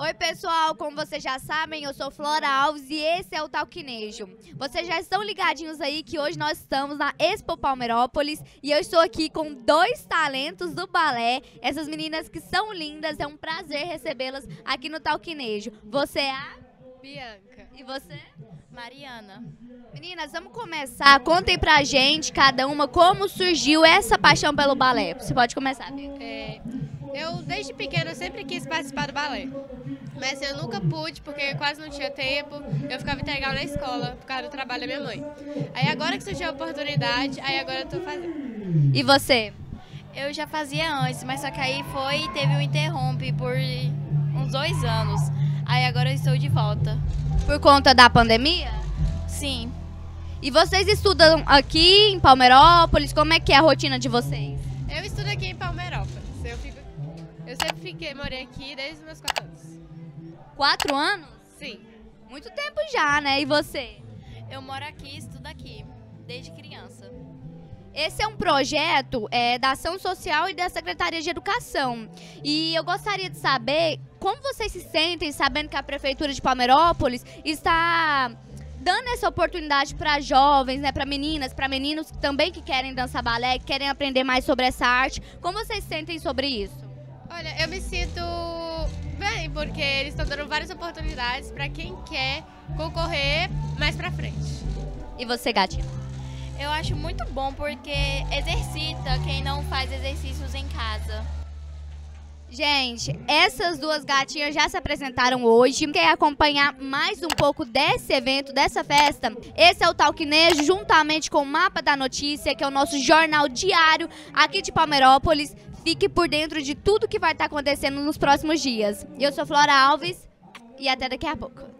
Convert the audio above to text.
Oi, pessoal, como vocês já sabem, eu sou Flora Alves e esse é o Talquinejo. Vocês já estão ligadinhos aí que hoje nós estamos na Expo Palmeirópolis e eu estou aqui com dois talentos do balé. Essas meninas que são lindas, é um prazer recebê-las aqui no Talquinejo. Você é a Bianca. e você? Mariana. Meninas, vamos começar. Contem pra gente, cada uma, como surgiu essa paixão pelo balé. Você pode começar, Bianca. É, eu, desde pequena, eu sempre quis participar do balé. Mas eu nunca pude, porque quase não tinha tempo. Eu ficava integral na escola, por causa do trabalho da minha mãe. Aí agora que surgiu a oportunidade, aí agora eu tô fazendo. E você? Eu já fazia antes, mas só que aí foi e teve um interrompe por uns dois anos. Aí agora eu estou de volta. Por conta da pandemia? Sim, E vocês estudam aqui em Palmeirópolis? Como é que é a rotina de vocês? Eu estudo aqui em Palmeirópolis. Eu, fico, eu sempre fiquei, morei aqui desde os meus 4 anos. Quatro anos? Sim. Muito tempo já, né? E você? eu moro aqui e estudo aqui, desde criança. Esse é um projeto é, da Ação Social e da Secretaria de Educação. E eu gostaria de saber como vocês se sentem sabendo que a Prefeitura de Palmeirópolis está dando essa oportunidade para jovens, né, para meninas, para meninos também que querem dançar balé, que querem aprender mais sobre essa arte. Como vocês se sentem sobre isso? Olha, eu me sinto bem, porque eles estão dando várias oportunidades para quem quer concorrer mais pra frente. E você, Gatinha? Eu acho muito bom porque exercita quem não faz exercícios em casa. Gente, essas duas gatinhas já se apresentaram hoje. Quer acompanhar mais um pouco desse evento, dessa festa? Esse é o Talquinejo, juntamente com o Mapa da Notícia, que é o nosso jornal diário aqui de Palmeirópolis. Fique por dentro de tudo que vai estar acontecendo nos próximos dias. Eu sou Flora Alves e até daqui a pouco.